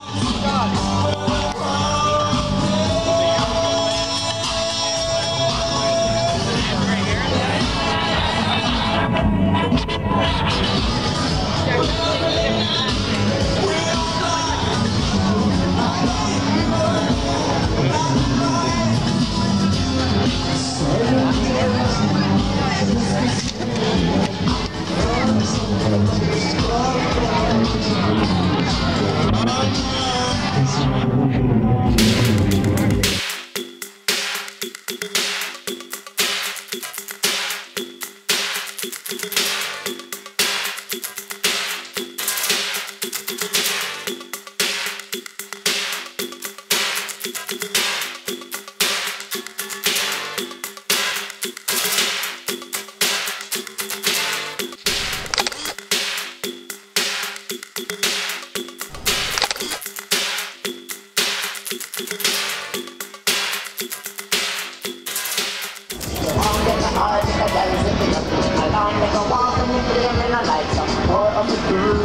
God. eyes, and that is the thing.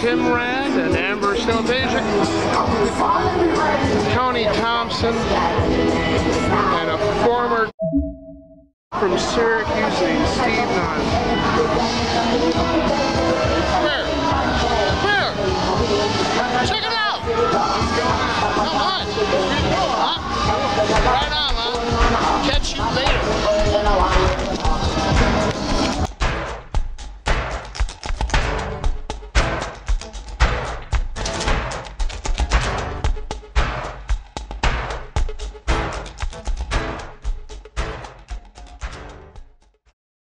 Tim Rand and Amber Stelbajic, Tony Thompson, and a former from Syracuse named Steve Nunn. Where? Where? Check it out! How much? Huh? Right on, huh? Catch